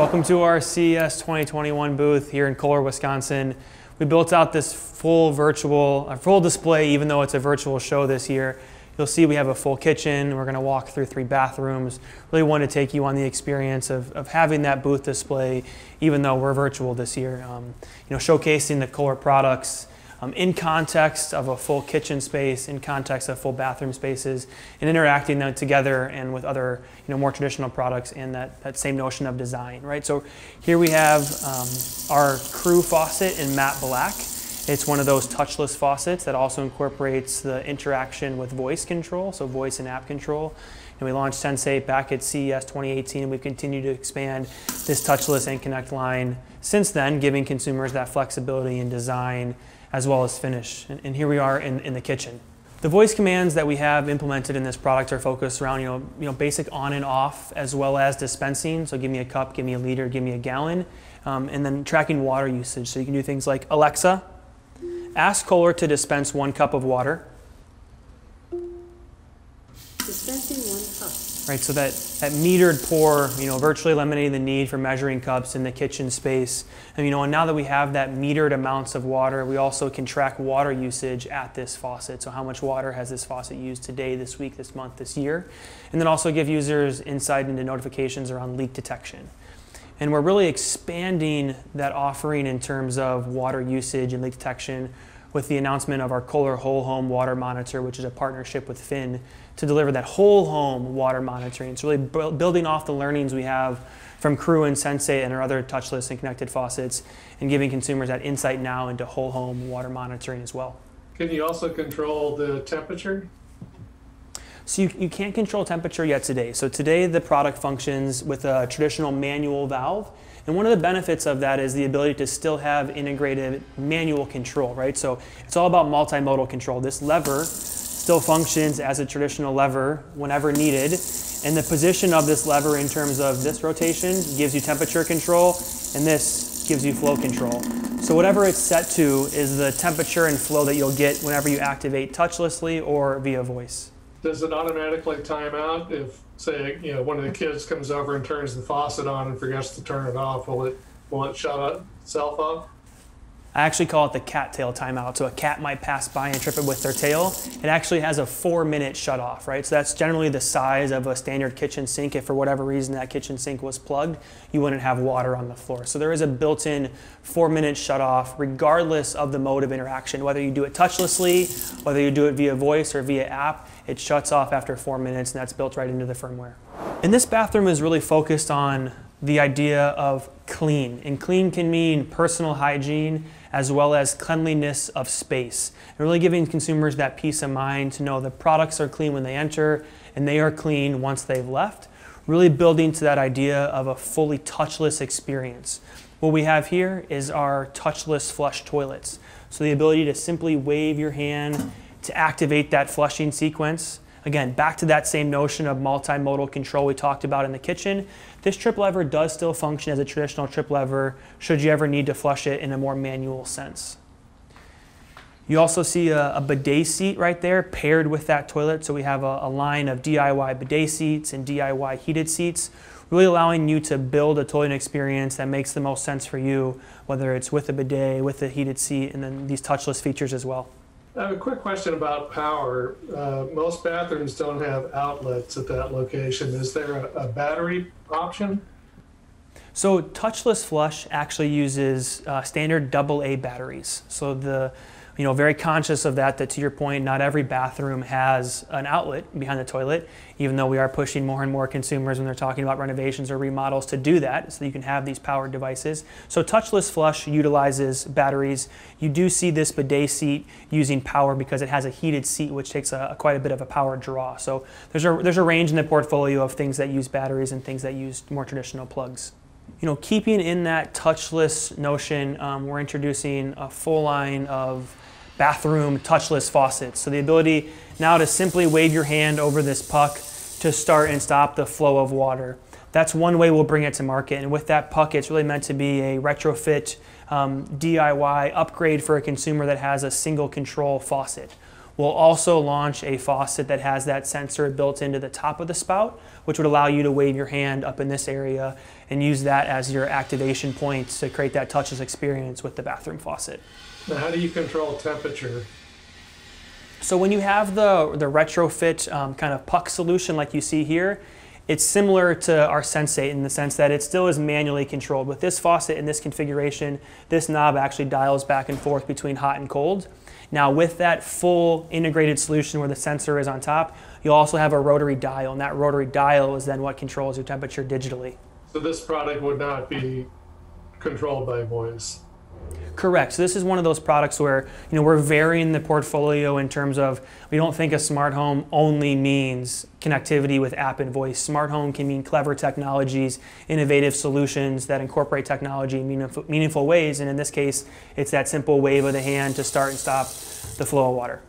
Welcome to our CES 2021 booth here in Kohler, Wisconsin. We built out this full virtual, a full display, even though it's a virtual show this year. You'll see we have a full kitchen. We're going to walk through three bathrooms. Really want to take you on the experience of, of having that booth display, even though we're virtual this year. Um, you know, showcasing the Kohler products, um, in context of a full kitchen space, in context of full bathroom spaces, and interacting them together and with other you know, more traditional products and that, that same notion of design, right? So here we have um, our Crue faucet in matte black. It's one of those touchless faucets that also incorporates the interaction with voice control, so voice and app control. And we launched Sensate back at CES 2018, and we've continued to expand this touchless and connect line since then, giving consumers that flexibility in design as well as finish. And, and here we are in, in the kitchen. The voice commands that we have implemented in this product are focused around you know, you know, basic on and off as well as dispensing. So give me a cup, give me a liter, give me a gallon. Um, and then tracking water usage. So you can do things like Alexa, ask Kohler to dispense one cup of water. Dispensing right? So that, that metered pour, you know, virtually eliminating the need for measuring cups in the kitchen space. And, you know, and now that we have that metered amounts of water, we also can track water usage at this faucet. So how much water has this faucet used today, this week, this month, this year? And then also give users insight into notifications around leak detection. And we're really expanding that offering in terms of water usage and leak detection with the announcement of our Kohler Whole Home Water Monitor, which is a partnership with Phyn to deliver that whole home water monitoring. It's really bu building off the learnings we have from Crue and Sensate and our other touchless and connected faucets and giving consumers that insight now into whole home water monitoring as well. Can you also control the temperature? So you, you can't control temperature yet today. So today the product functions with a traditional manual valve. And one of the benefits of that is the ability to still have integrated manual control, right? So it's all about multimodal control. This lever still functions as a traditional lever whenever needed. And the position of this lever in terms of this rotation gives you temperature control, and this gives you flow control. So whatever it's set to is the temperature and flow that you'll get whenever you activate touchlessly or via voice. Does it automatically time out if, say, you know, one of the kids comes over and turns the faucet on and forgets to turn it off? Will it will it shut itself off? I actually call it the cattail timeout. So a cat might pass by and trip it with their tail. It actually has a four minute shut off, right? So that's generally the size of a standard kitchen sink. If for whatever reason that kitchen sink was plugged, you wouldn't have water on the floor. So there is a built in four minute shut off, regardless of the mode of interaction. Whether you do it touchlessly, whether you do it via voice or via app, it shuts off after four minutes and that's built right into the firmware. And this bathroom is really focused on the idea of clean. And clean can mean personal hygiene as well as cleanliness of space. And really giving consumers that peace of mind to know the products are clean when they enter and they are clean once they've left. Really building to that idea of a fully touchless experience. What we have here is our touchless flush toilets. So the ability to simply wave your hand to activate that flushing sequence Again, back to that same notion of multimodal control we talked about in the kitchen. This trip lever does still function as a traditional trip lever should you ever need to flush it in a more manual sense. You also see a, a bidet seat right there paired with that toilet. So we have a, a line of DIY bidet seats and DIY heated seats, really allowing you to build a toilet experience that makes the most sense for you, whether it's with a bidet, with a heated seat, and then these touchless features as well. I have a quick question about power. Uh, most bathrooms don't have outlets at that location. Is there a, a battery option? So touchless flush actually uses uh, standard AA batteries. So the you know, very conscious of that, that to your point, not every bathroom has an outlet behind the toilet, even though we are pushing more and more consumers when they're talking about renovations or remodels to do that so that you can have these powered devices. So touchless flush utilizes batteries. You do see this bidet seat using power because it has a heated seat, which takes a, quite a bit of a power draw. So there's a, there's a range in the portfolio of things that use batteries and things that use more traditional plugs you know, keeping in that touchless notion, um, we're introducing a full line of bathroom touchless faucets. So the ability now to simply wave your hand over this puck to start and stop the flow of water. That's one way we'll bring it to market. And with that puck, it's really meant to be a retrofit um, DIY upgrade for a consumer that has a single control faucet. We'll also launch a faucet that has that sensor built into the top of the spout, which would allow you to wave your hand up in this area and use that as your activation point to create that touchless experience with the bathroom faucet. Now, how do you control temperature? So when you have the, the retrofit um, kind of puck solution like you see here, it's similar to our Sensate in the sense that it still is manually controlled. With this faucet in this configuration, this knob actually dials back and forth between hot and cold. Now with that full integrated solution where the sensor is on top, you'll also have a rotary dial and that rotary dial is then what controls your temperature digitally. So this product would not be controlled by voice. Correct. So this is one of those products where you know we're varying the portfolio in terms of we don't think a smart home only means connectivity with app and voice. Smart home can mean clever technologies, innovative solutions that incorporate technology in meaningful, meaningful ways. And in this case, it's that simple wave of the hand to start and stop the flow of water.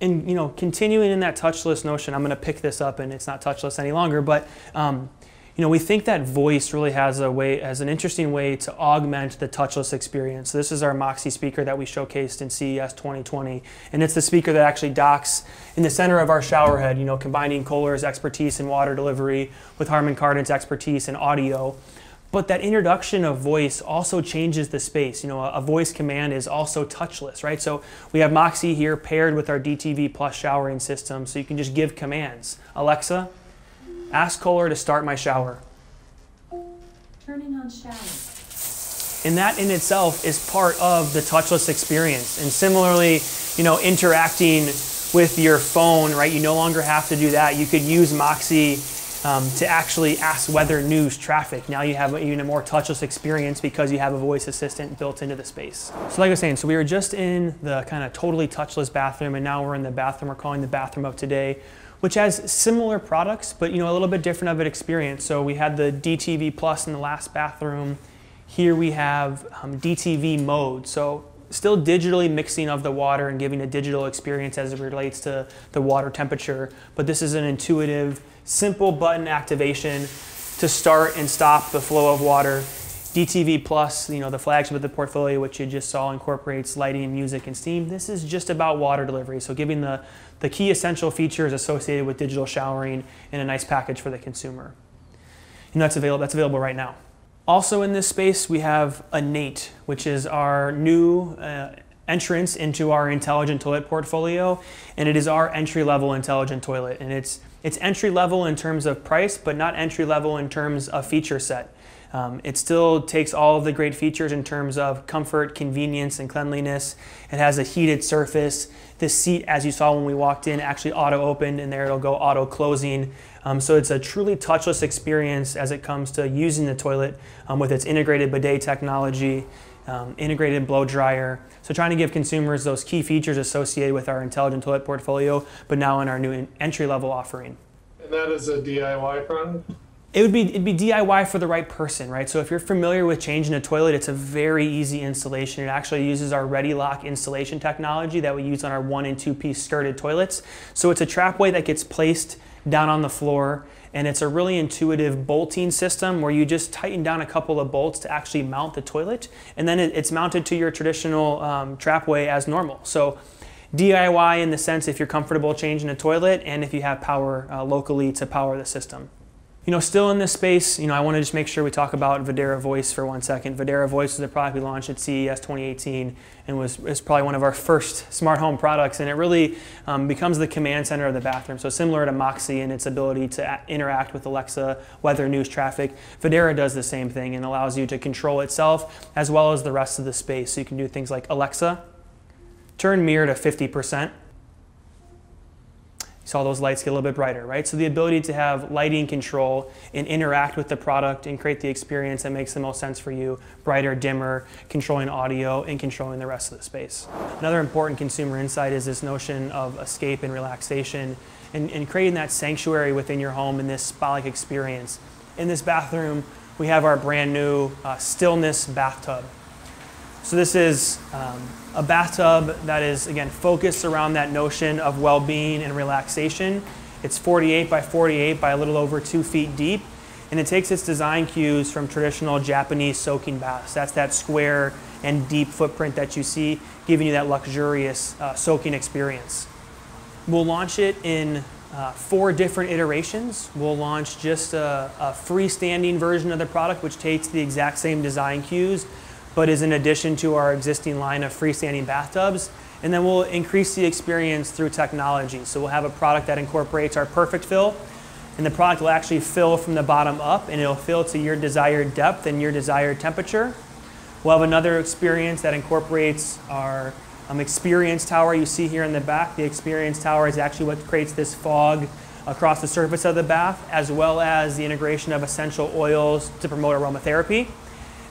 And you know, continuing in that touchless notion, I'm going to pick this up, and it's not touchless any longer, but um, you know, we think that voice really has a way, has an interesting way to augment the touchless experience. So this is our Moxie speaker that we showcased in CES 2020, and it's the speaker that actually docks in the center of our shower head. You know, combining Kohler's expertise in water delivery with Harman Kardon's expertise in audio. But that introduction of voice also changes the space. You know, a, a, voice command is also touchless, right? So we have Moxie here paired with our DTV Plus showering system, so you can just give commands. Alexa, Ask Kohler to start my shower. Turning on shower. And that in itself is part of the touchless experience. And similarly, you know, interacting with your phone, right? You no longer have to do that. You could use Moxie um, to actually ask weather, news, traffic. Now you have even a more touchless experience because you have a voice assistant built into the space. So like I was saying, so we were just in the kind of totally touchless bathroom and now we're in the bathroom we're calling the bathroom of today which has similar products, but you know a little bit different of an experience. So we had the DTV Plus in the last bathroom. Here we have um, DTV mode. So still digitally mixing of the water and giving a digital experience as it relates to the water temperature. But this is an intuitive, simple button activation to start and stop the flow of water. DTV Plus, you know, the flagship of the portfolio, which you just saw, incorporates lighting, and music, and steam. This is just about water delivery. So giving the the key essential features associated with digital showering in a nice package for the consumer. And that's available, that's available right now. Also in this space, we have Innate, which is our new uh, entrance into our intelligent toilet portfolio. And it is our entry level intelligent toilet. And it's, it's entry level in terms of price, but not entry level in terms of feature set. Um, it still takes all of the great features in terms of comfort, convenience, and cleanliness. It has a heated surface. This seat, as you saw when we walked in, actually auto opened and there it'll go auto closing. Um, so it's a truly touchless experience as it comes to using the toilet um, with its integrated bidet technology, um, integrated blow dryer. So trying to give consumers those key features associated with our intelligent toilet portfolio, but now in our new entry level offering. And that is a DIY product? It would be it'd be DIY for the right person, right? So if you're familiar with changing a toilet, it's a very easy installation. It actually uses our ReadyLock installation technology that we use on our one and two piece skirted toilets. So it's a trapway that gets placed down on the floor and it's a really intuitive bolting system where you just tighten down a couple of bolts to actually mount the toilet and then it's mounted to your traditional um, trapway as normal. So DIY in the sense if you're comfortable changing a toilet and if you have power uh, locally to power the system. You know, still in this space, you know, I want to just make sure we talk about Verdera Voice for one second. Verdera Voice is a product we launched at CES 2018 and was, was probably one of our first smart home products. And it really um, becomes the command center of the bathroom. So similar to Moxie in its ability to interact with Alexa, weather, news, traffic, Verdera does the same thing and allows you to control itself as well as the rest of the space. So you can do things like Alexa, turn mirror to 50%. You saw those lights get a little bit brighter, right? So the ability to have lighting control and interact with the product and create the experience that makes the most sense for you, brighter, dimmer, controlling audio, and controlling the rest of the space. Another important consumer insight is this notion of escape and relaxation and, and creating that sanctuary within your home in this spa-like experience. In this bathroom, we have our brand new uh, stillness bathtub. So this is um, a bathtub that is, again, focused around that notion of well-being and relaxation. It's 48 by 48 by a little over two feet deep, and it takes its design cues from traditional Japanese soaking baths. That's that square and deep footprint that you see, giving you that luxurious uh, soaking experience. We'll launch it in uh, four different iterations. We'll launch just a, a freestanding version of the product, which takes the exact same design cues, but is in addition to our existing line of freestanding bathtubs. And then we'll increase the experience through technology. So we'll have a product that incorporates our perfect fill, and the product will actually fill from the bottom up, and it'll fill to your desired depth and your desired temperature. We'll have another experience that incorporates our um, experience tower you see here in the back. The experience tower is actually what creates this fog across the surface of the bath, as well as the integration of essential oils to promote aromatherapy.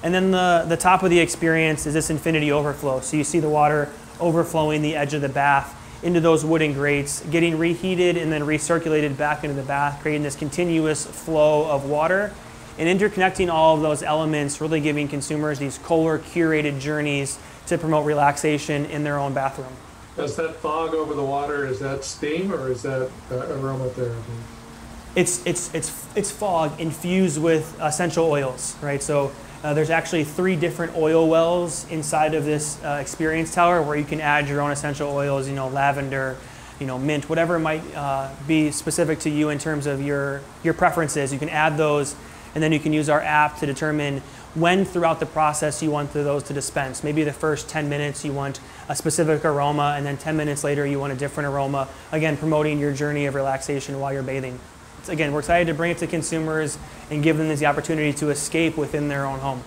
And then the, the top of the experience is this infinity overflow. So you see the water overflowing the edge of the bath into those wooden grates, getting reheated and then recirculated back into the bath, creating this continuous flow of water and interconnecting all of those elements, really giving consumers these Kohler curated journeys to promote relaxation in their own bathroom. Is that fog over the water, is that steam or is that uh, aromatherapy? It's, it's, it's, it's fog infused with essential oils, right? So uh, there's actually three different oil wells inside of this uh, experience tower where you can add your own essential oils, you know, lavender, you know, mint, whatever might uh, be specific to you in terms of your, your preferences. You can add those and then you can use our app to determine when throughout the process you want those to dispense. Maybe the first 10 minutes you want a specific aroma, and then 10 minutes later you want a different aroma. Again, promoting your journey of relaxation while you're bathing. Again, we're excited to bring it to consumers and give them the opportunity to escape within their own home.